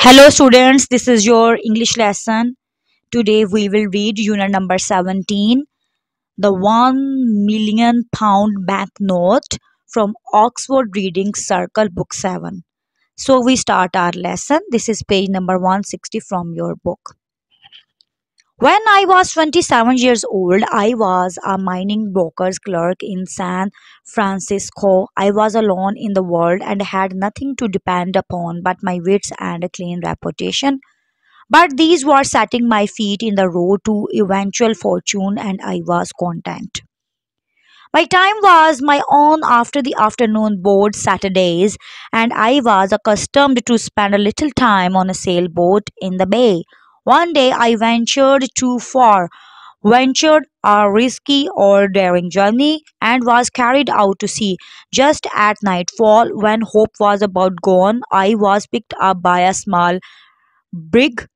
Hello students, this is your English lesson. Today we will read unit number 17, the 1 million pound banknote from Oxford Reading Circle book 7. So we start our lesson. This is page number 160 from your book. When I was 27 years old, I was a mining broker's clerk in San Francisco. I was alone in the world and had nothing to depend upon but my wits and a clean reputation. But these were setting my feet in the road to eventual fortune, and I was content. My time was my own after the afternoon board Saturdays, and I was accustomed to spend a little time on a sailboat in the bay one day I ventured too far, ventured a risky or daring journey, and was carried out to sea. Just at nightfall, when hope was about gone, I was picked up by a small brig,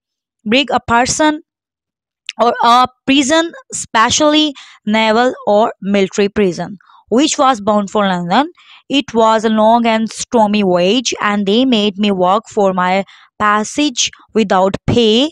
brig a person or a prison, specially naval or military prison, which was bound for London. It was a long and stormy voyage, and they made me work for my passage without pay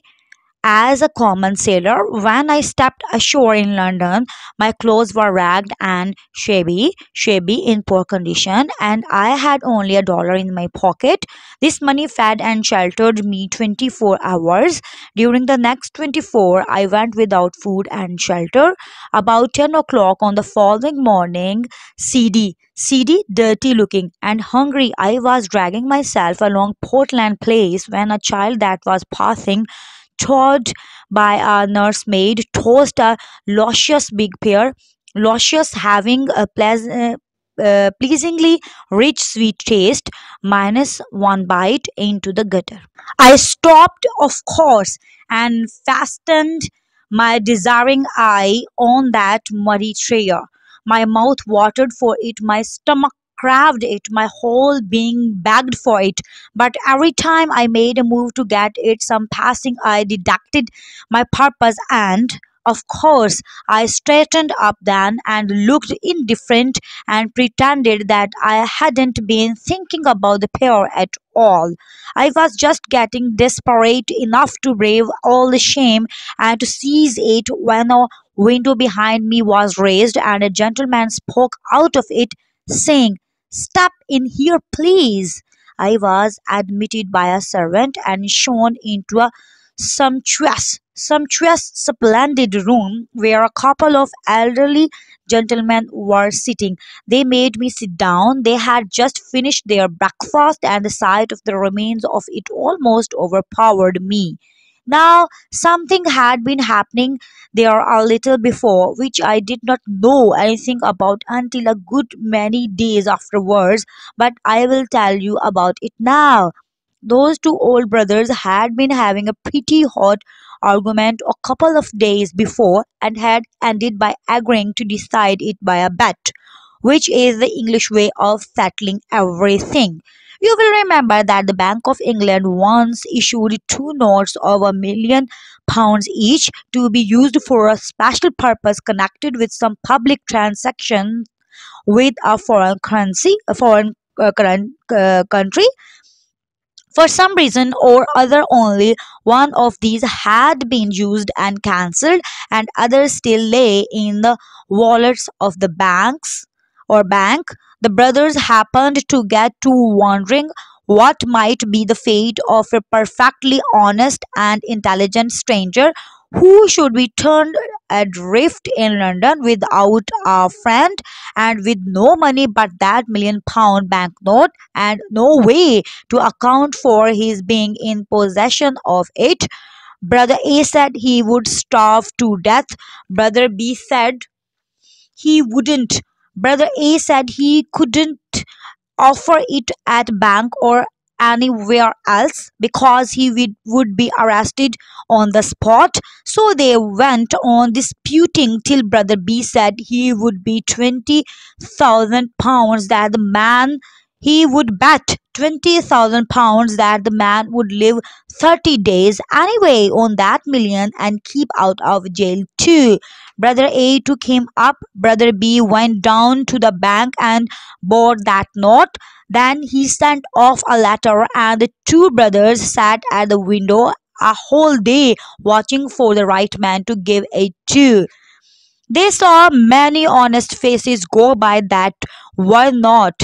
as a common sailor, when I stepped ashore in London, my clothes were ragged and shabby, shabby in poor condition, and I had only a dollar in my pocket. This money fed and sheltered me 24 hours. During the next 24, I went without food and shelter. About 10 o'clock on the following morning, seedy, seedy, dirty looking, and hungry, I was dragging myself along Portland Place when a child that was passing taught by a nursemaid, toast a luscious big pear, luscious having a. Uh, pleasingly rich sweet taste minus one bite into the gutter. I stopped, of course, and fastened my desiring eye on that muddy tray. My mouth watered for it, my stomach craved it, my whole being begged for it. But every time I made a move to get it, some passing eye deducted my purpose and of course, I straightened up then and looked indifferent and pretended that I hadn't been thinking about the pair at all. I was just getting desperate enough to brave all the shame and to seize it when a window behind me was raised and a gentleman spoke out of it, saying, Step in here, please. I was admitted by a servant and shown into a sumptuous, sumptuous, splendid room where a couple of elderly gentlemen were sitting. They made me sit down. They had just finished their breakfast, and the sight of the remains of it almost overpowered me. Now, something had been happening there a little before, which I did not know anything about until a good many days afterwards, but I will tell you about it now. Those two old brothers had been having a pretty hot argument a couple of days before and had ended by agreeing to decide it by a bet, which is the English way of settling everything. You will remember that the Bank of England once issued two notes of a million pounds each to be used for a special purpose connected with some public transaction with a foreign currency, a foreign uh, current, uh, country. For some reason or other, only one of these had been used and cancelled, and others still lay in the wallets of the banks or bank the brothers happened to get to wondering what might be the fate of a perfectly honest and intelligent stranger who should be turned adrift in London without a friend and with no money but that million pound banknote and no way to account for his being in possession of it. Brother A said he would starve to death. Brother B said he wouldn't Brother A said he couldn't offer it at bank or anywhere else because he would, be arrested on the spot. So they went on disputing till Brother B said he would be 20,000 pounds that the man he would bet 20,000 pounds that the man would live 30 days anyway on that million and keep out of jail too. Brother A took him up. Brother B went down to the bank and bought that note. Then he sent off a letter, and the two brothers sat at the window a whole day watching for the right man to give it to. They saw many honest faces go by that were not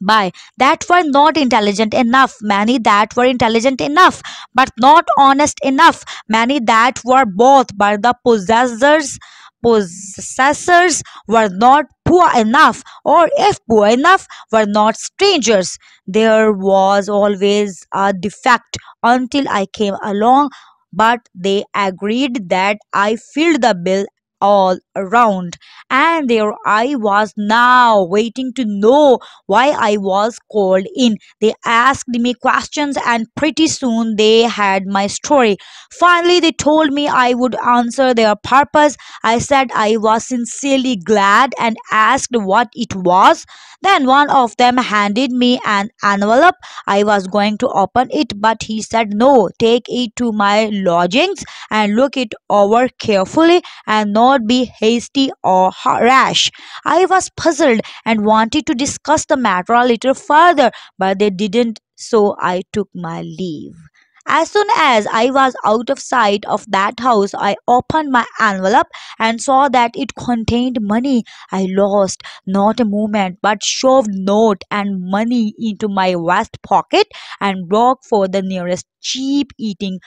by that were not intelligent enough. Many that were intelligent enough but not honest enough. Many that were both but the possessors possessors were not poor enough or if poor enough were not strangers. There was always a defect until i came along but they agreed that i filled the bill all around and there I was now waiting to know why I was called in. They asked me questions and pretty soon they had my story. Finally, they told me I would answer their purpose. I said I was sincerely glad and asked what it was. Then one of them handed me an envelope. I was going to open it, but he said no, take it to my lodgings and look it over carefully and not be hasty or rash. I was puzzled and wanted to discuss the matter a little further, but they didn't, so I took my leave. As soon as I was out of sight of that house, I opened my envelope and saw that it contained money. I lost not a moment, but shoved note and money into my vest pocket and broke for the nearest cheap eating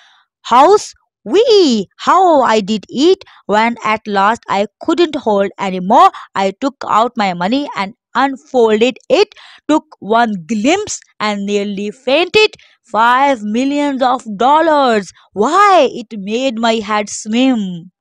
house Wee! How I did eat! When at last I couldn't hold any more, I took out my money and unfolded it, took one glimpse and nearly fainted. Five millions of dollars! Why, it made my head swim.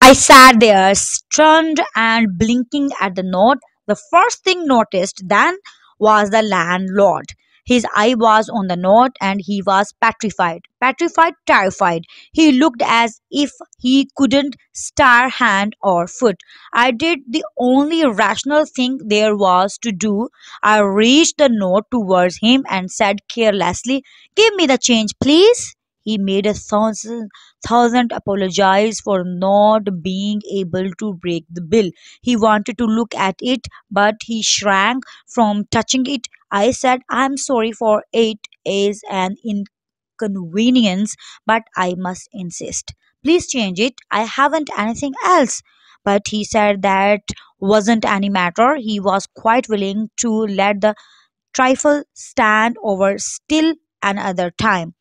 I sat there, stunned and blinking at the note. The first thing noticed then was the landlord. His eye was on the note and he was petrified, petrified, terrified. He looked as if he couldn't stir hand or foot. I did the only rational thing there was to do. I reached the note towards him and said carelessly, Give me the change, please. He made a thousand, thousand apologies for not being able to break the bill. He wanted to look at it, but he shrank from touching it. I said, I'm sorry for it is an inconvenience, but I must insist. Please change it. I haven't anything else. But he said that wasn't any matter. He was quite willing to let the trifle stand over still another time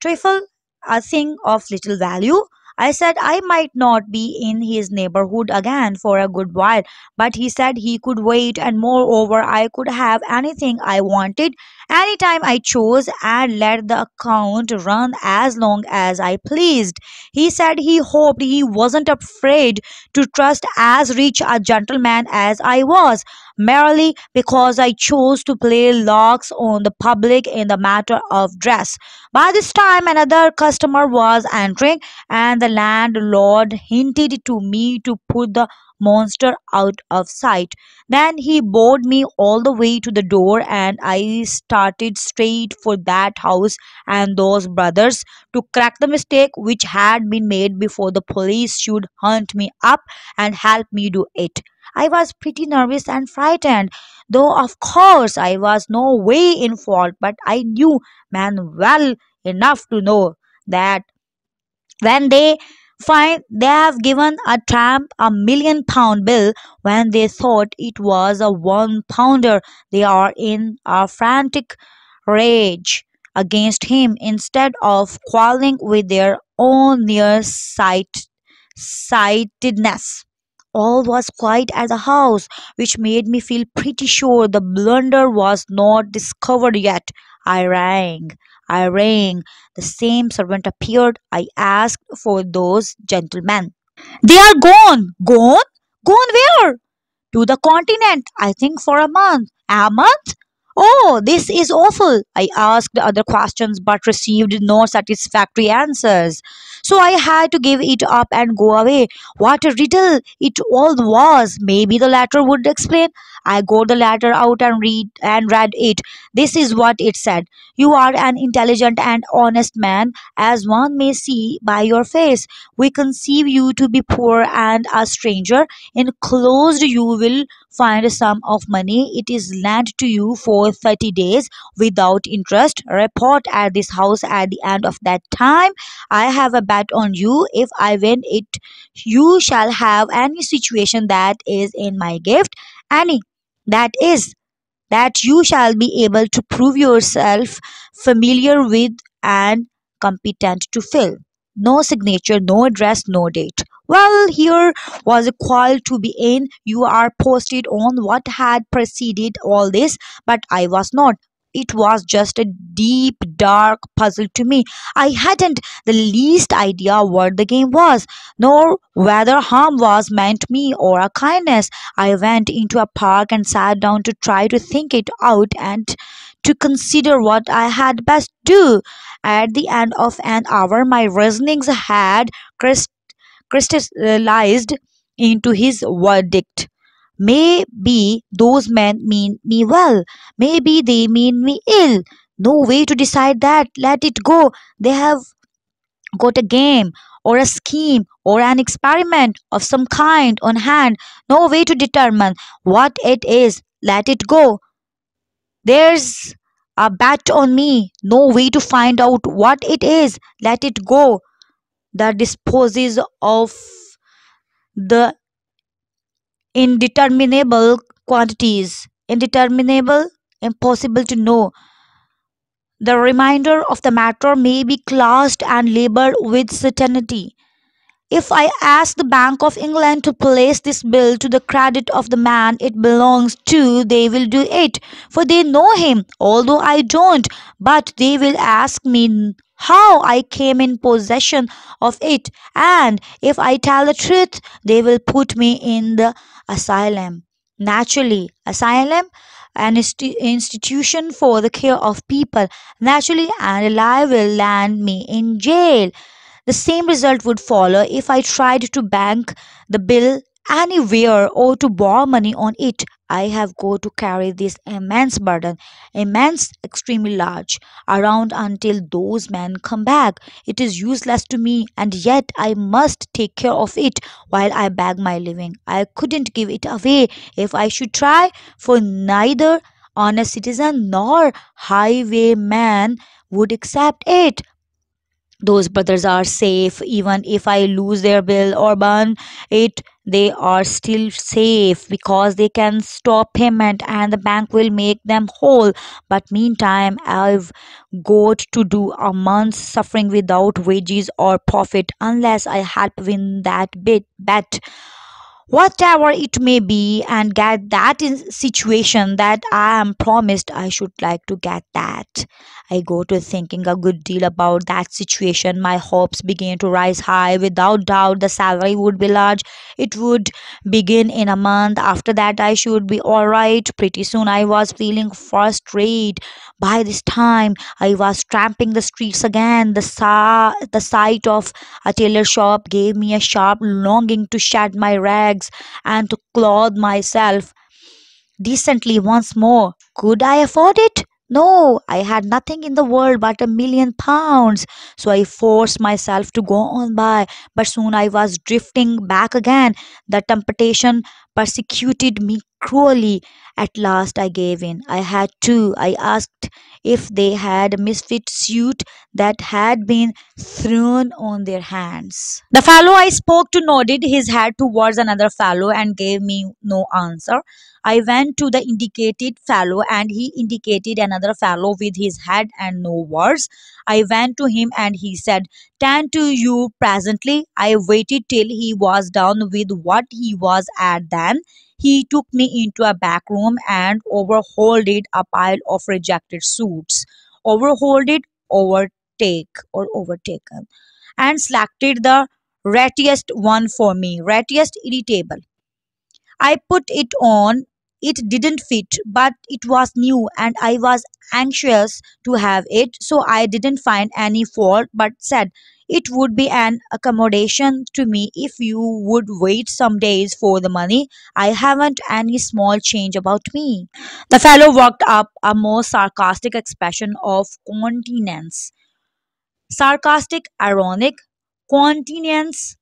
trifle, a thing of little value. I said I might not be in his neighborhood again for a good while, but he said he could wait, and moreover, I could have anything I wanted anytime I chose and let the account run as long as I pleased. He said he hoped he wasn't afraid to trust as rich a gentleman as I was, merely because I chose to play larks on the public in the matter of dress. By this time, another customer was entering, and the landlord hinted to me to put the monster out of sight. Then he bowed me all the way to the door, and I started straight for that house and those brothers to crack the mistake which had been made before the police should hunt me up and help me do it. I was pretty nervous and frightened, though of course I was no way in fault, but I knew man well enough to know that when they find they have given a tramp a million pound bill when they thought it was a one pounder, they are in a frantic rage against him instead of quarreling with their own near sight sightedness. All was quiet at the house, which made me feel pretty sure the blunder was not discovered yet. I rang. I rang. The same servant appeared. I asked for those gentlemen. They are gone. Gone? Gone where? To the continent, I think for a month. A month? Oh, this is awful. I asked other questions but received no satisfactory answers. So I had to give it up and go away. What a riddle it all was. Maybe the letter would explain. I got the letter out and read and read it. This is what it said. You are an intelligent and honest man, as one may see by your face. We conceive you to be poor and a stranger. Enclosed you will find a sum of money. It is lent to you for 30 days without interest. Report at this house at the end of that time. I have a bet on you. If I win it, you shall have any situation that is in my gift. Any. That is that you shall be able to prove yourself familiar with and competent to fill. No signature, no address, no date. Well, here was a call to be in. You are posted on what had preceded all this, but I was not. It was just a deep, dark puzzle to me. I hadn't the least idea what the game was, nor whether harm was meant me or a kindness. I went into a park and sat down to try to think it out and to consider what I had best do. At the end of an hour, my reasonings had crystallized into his verdict. Maybe those men mean me well. Maybe they mean me ill. No way to decide that. Let it go. They have got a game or a scheme or an experiment of some kind on hand. No way to determine what it is. Let it go. There's a bet on me. No way to find out what it is. Let it go. That disposes of the indeterminable quantities. Indeterminable, impossible to know. The remainder of the matter may be classed and labeled with certainty. If I ask the Bank of England to place this bill to the credit of the man it belongs to, they will do it, for they know him, although I don't. But they will ask me how I came in possession of it, and if I tell the truth, they will put me in the asylum. Naturally, asylum an insti- institution for the care of people naturally and I will land me in jail the same result would follow if I tried to bank the bill anywhere or to borrow money on it. I have got to carry this immense burden, immense, extremely large, around until those men come back. It is useless to me, and yet I must take care of it while I bag my living. I couldn't give it away if I should try, for neither honest citizen nor highwayman would accept it those brothers are safe even if i lose their bill or burn it they are still safe because they can stop payment and the bank will make them whole. But meantime i've got to do a month's suffering without wages or profit unless i help win that bit bet whatever it may be and get that situation that i am promised i should like to get that. I go to thinking a good deal about that situation. My hopes begin to rise high. Without doubt the salary would be large. It would begin in a month. After that i should be all right. Pretty soon i was feeling first rate by this time. I was tramping the streets again. The sa- the sight of a tailor shop gave me a sharp longing to shed my rags and to clothe myself decently once more. Could I afford it? No, I had nothing in the world but a million pounds, so I forced myself to go on by. But soon I was drifting back again. The temptation persecuted me cruelly. At last I gave in. I had to. I asked if they had a misfit suit that had been thrown on their hands. The fellow I spoke to nodded his head towards another fellow and gave me no answer. I went to the indicated fellow and he indicated another fellow with his head and no words. I went to him and he said, Ten to you presently. I waited till he was done with what he was at then. He took me into a back room and overhauled it a pile of rejected suits. Overhauled it, overtake or overtaken, and selected the rattiest one for me, rattiest irritable. I put it on It didn't fit, but it was new and I was anxious to have it, so I didn't find any fault but said it would be an accommodation to me if you would wait some days for the money. I haven't any small change about me. The fellow worked up a more sarcastic expression of countenance. Sarcastic, ironic, countenance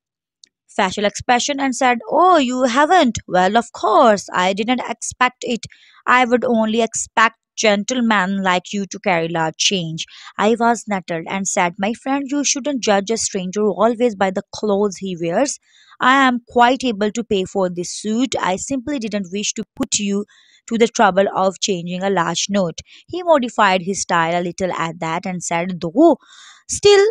facial expression and said, Oh, you haven't? Well, of course, I didn't expect it. I would only expect gentlemen like you to carry large change. I was nettled and said, My friend, you shouldn't judge a stranger always by the clothes he wears. I am quite able to pay for this suit. I simply didn't wish to put you to the trouble of changing a large note. He modified his style a little at that and said, Though, still,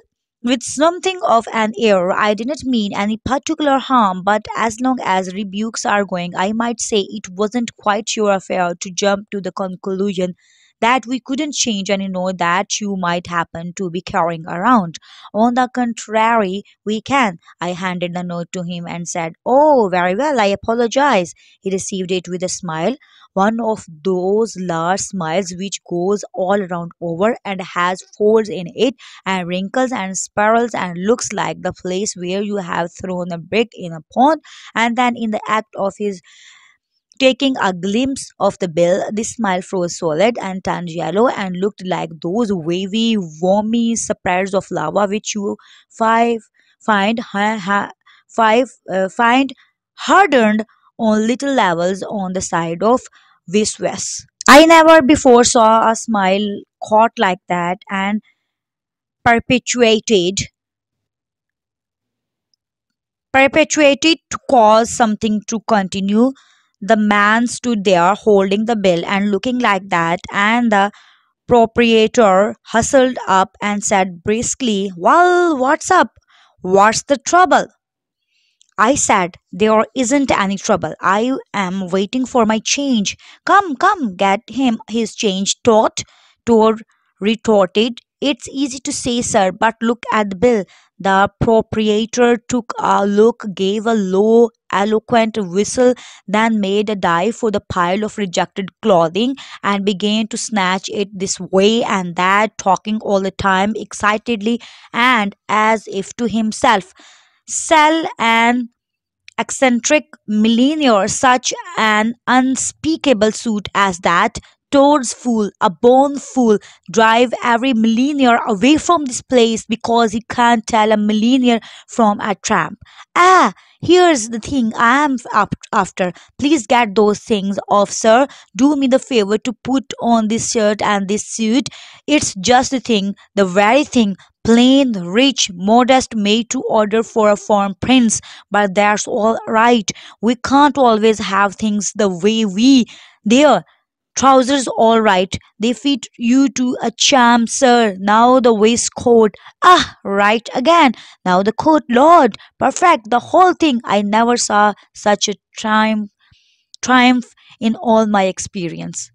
with something of an air. I didn't mean any particular harm, but as long as rebukes are going, I might say it wasn't quite your affair to jump to the conclusion that we couldn't change any note that you might happen to be carrying around. On the contrary, we can. I handed the note to him and said, Oh, very well, I apologize. He received it with a smile, one of those large smiles which goes all around over and has folds in it and wrinkles and spirals and looks like the place where you have thrown a brick in a pond and then in the act of his Taking a glimpse of the bill, the smile froze solid and turned yellow and looked like those wavy, wormy spreads of lava which you five find ha, ha, five uh, find hardened on little levels on the side of Vesuvius. I never before saw a smile caught like that and perpetuated perpetuated to cause something to continue the man stood there holding the bill and looking like that, and the proprietor hustled up and said briskly, Well, what's up? What's the trouble? I said, There isn't any trouble. I am waiting for my change. Come, come, get him his change. Tot, Tod retorted. It's easy to say, sir, but look at the bill. The proprietor took a look, gave a low, eloquent whistle, then made a dive for the pile of rejected clothing and began to snatch it this way and that, talking all the time excitedly and as if to himself. Sell an eccentric millionaire such an unspeakable suit as that Tod's fool, a born fool, drive every millionaire away from this place because he can't tell a millionaire from a tramp. Ah, here's the thing I am after. Please get those things off, sir. Do me the favor to put on this shirt and this suit. It's just the thing, the very thing. Plain, rich, modest, made to order for a foreign prince, but that's all right. We can't always have things the way we. There, Trousers all right. They fit you to a charm, sir. Now the waistcoat. Ah, right again. Now the coat, Lord. Perfect. The whole thing. I never saw such a triumph, triumph in all my experience.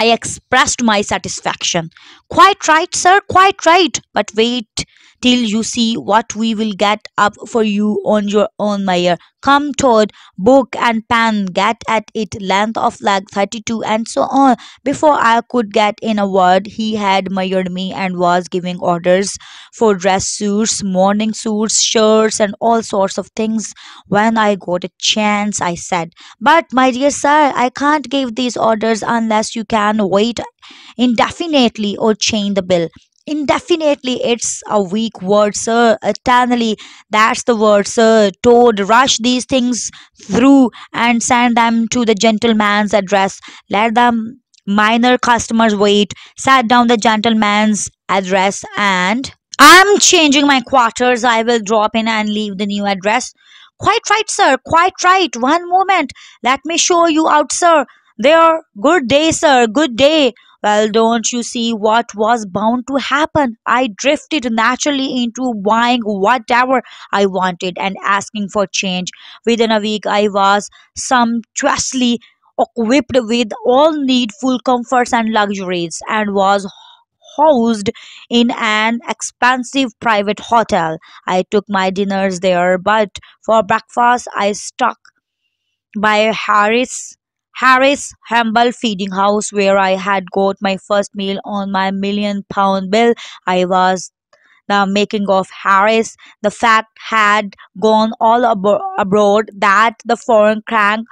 I expressed my satisfaction. Quite right, sir, quite right. But wait till you see what we will get up for you on your own Meyer. Come toward book and pan, get at it, length of leg 32, and so on. Before I could get in a word, he had measured me and was giving orders for dress suits, morning suits, shirts, and all sorts of things. When I got a chance, I said, But my dear sir, I can't give these orders unless you can wait indefinitely or chain the bill indefinitely it's a weak word sir. Uh, Eternally that's the word sir. Tod rush these things through and send them to the gentleman's address. Let the minor customers wait. Sat down the gentleman's address and i'm changing my quarters. I will drop in and leave the new address. Quite right sir. Quite right. One moment. Let me show you out sir. There. Good day sir. Good day well, don't you see what was bound to happen? I drifted naturally into buying whatever I wanted and asking for change. Within a week, I was sumptuously equipped with all needful comforts and luxuries and was housed in an expensive private hotel. I took my dinners there, but for breakfast I stuck by Harris Harris Humble Feeding House, where I had got my first meal on my million pound bill. I was the making of Harris. The fact had gone all abo- abroad that the foreign crank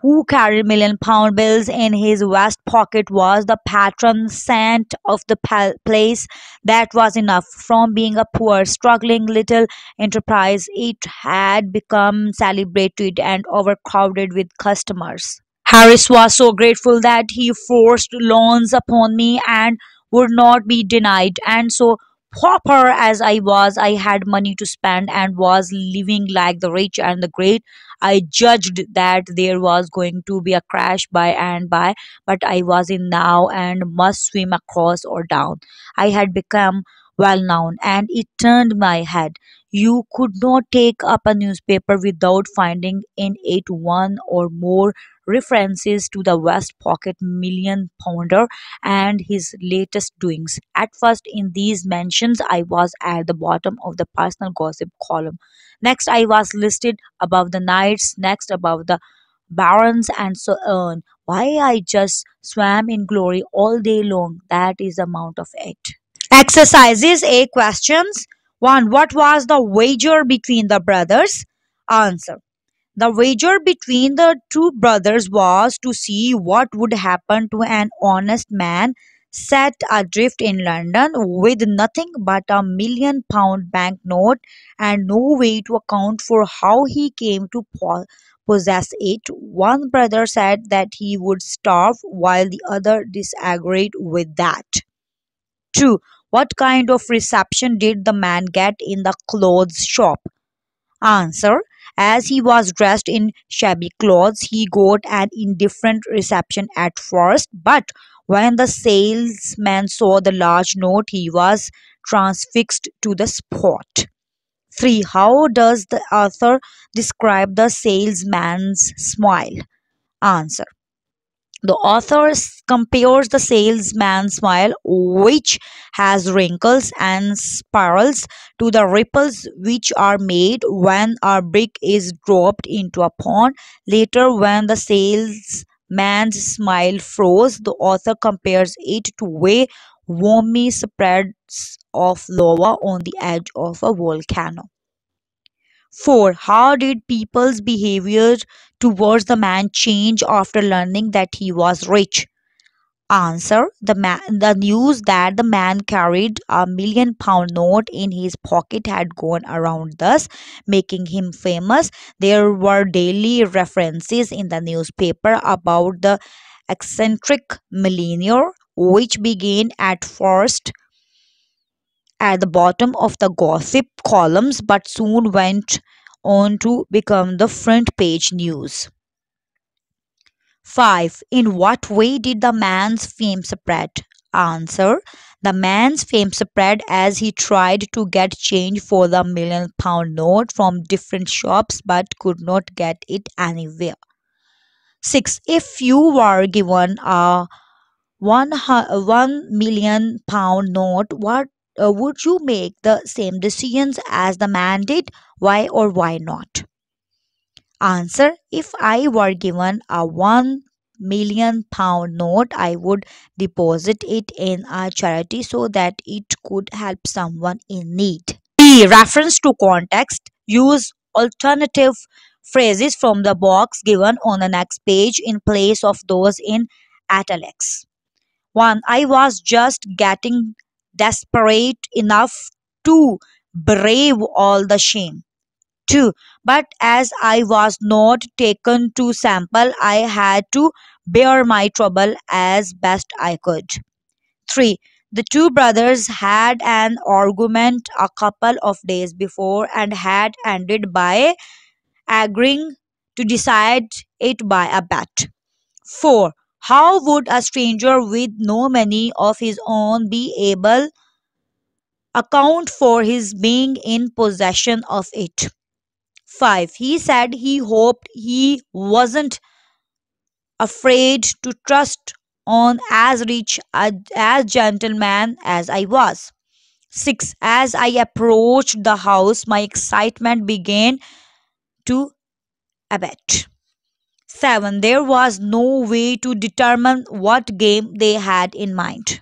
who carried million pound bills in his vest pocket was the patron saint of the place. That was enough. From being a poor, struggling little enterprise, it had become celebrated and overcrowded with customers. Harris was so grateful that he forced loans upon me and would not be denied. And so, pauper as I was, I had money to spend and was living like the rich and the great. I judged that there was going to be a crash by and by, but I was in now and must swim across or down. I had become well known, and it turned my head. You could not take up a newspaper without finding in it one or more references to the West Pocket Million Pounder and his latest doings. At first, in these mentions, I was at the bottom of the personal gossip column. Next, I was listed above the knights, next, above the barons, and so on. Why I just swam in glory all day long, that is the amount of it. Exercises A questions 1. What was the wager between the brothers? Answer. The wager between the two brothers was to see what would happen to an honest man set adrift in London with nothing but a million pound banknote and no way to account for how he came to possess it. One brother said that he would starve while the other disagreed with that. 2. What kind of reception did the man get in the clothes shop? Answer. As he was dressed in shabby clothes, he got an indifferent reception at first, but when the salesman saw the large note, he was transfixed to the spot. 3. How does the author describe the salesman's smile? Answer. The author compares the salesman's smile, which has wrinkles and spirals, to the ripples which are made when a brick is dropped into a pond. Later, when the salesman's smile froze, the author compares it to way wormy spreads of lava on the edge of a volcano. 4. How did people's behavior towards the man change after learning that he was rich? Answer the man the news that the man carried a million pound note in his pocket had gone around thus making him famous there were daily references in the newspaper about the eccentric millionaire which began at first at the bottom of the gossip columns but soon went on to become the front page news 5. In what way did the man's fame spread? Answer. The man's fame spread as he tried to get change for the million pound note from different shops but could not get it anywhere. 6. If you were given a one, hu- one million pound note, what uh, would you make the same decisions as the man did? Why or why not? Answer If I were given a 1 million pound note, I would deposit it in a charity so that it could help someone in need. B. Reference to context. Use alternative phrases from the box given on the next page in place of those in italics. 1. I was just getting desperate enough to brave all the shame. 2. But as I was not taken to sample, I had to bear my trouble as best I could. 3. The two brothers had an argument a couple of days before and had ended by agreeing to decide it by a bet. 4. How would a stranger with no money of his own be able account for his being in possession of it? 5. He said he hoped he wasn't afraid to trust on as rich a as gentleman as I was. 6. As I approached the house, my excitement began to abate. 7. There was no way to determine what game they had in mind.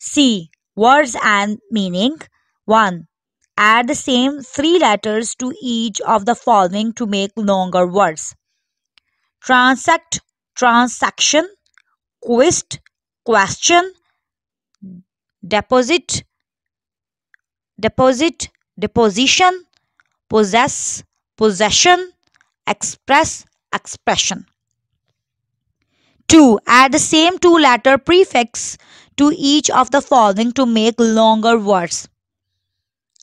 C. Words and meaning. 1. Add the same three letters to each of the following to make longer words. Transact, transaction, quest, question, deposit, deposit, deposition, possess, possession, express, expression. 2. Add the same two letter prefix to each of the following to make longer words.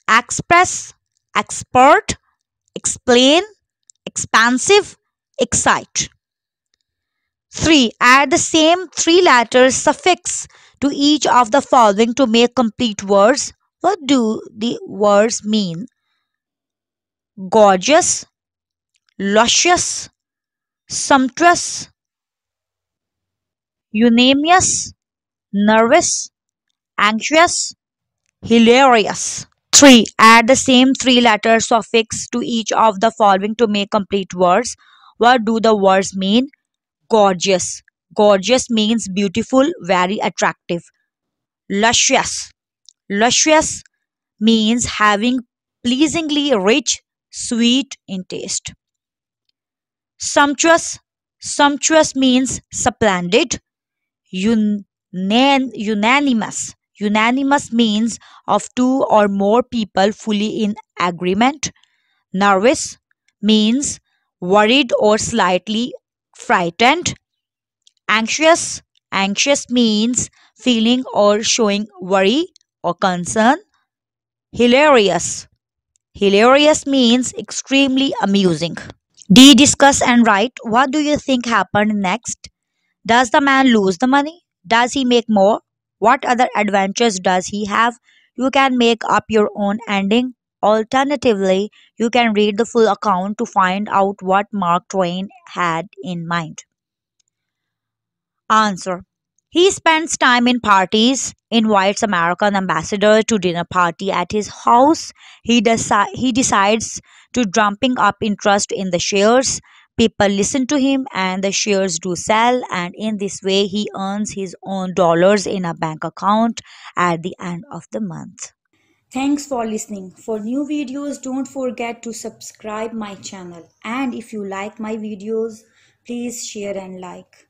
Express, expert, explain, expansive, excite. 3. Add the same three letter suffix to each of the following to make complete words. What do the words mean? Gorgeous, luscious, sumptuous, unanimous, nervous, anxious, hilarious. 3. Add the same three letter suffix to each of the following to make complete words. What do the words mean? Gorgeous. Gorgeous means beautiful, very attractive. Luscious. Luscious means having pleasingly rich, sweet in taste. Sumptuous. Sumptuous means splendid. Un unanimous. Unanimous means of two or more people fully in agreement. Nervous means worried or slightly frightened. Anxious. Anxious means feeling or showing worry or concern. Hilarious. Hilarious means extremely amusing. D. Discuss and write. What do you think happened next? Does the man lose the money? Does he make more? What other adventures does he have? You can make up your own ending. Alternatively, you can read the full account to find out what Mark Twain had in mind. Answer. He spends time in parties, invites American ambassador to dinner party at his house. He, deci- he decides to drumming up interest in the shares. People listen to him and the shares do sell and in this way he earns his own dollars in a bank account at the end of the month. Thanks for listening. For new videos, don't forget to subscribe my channel. And if you like my videos, please share and like.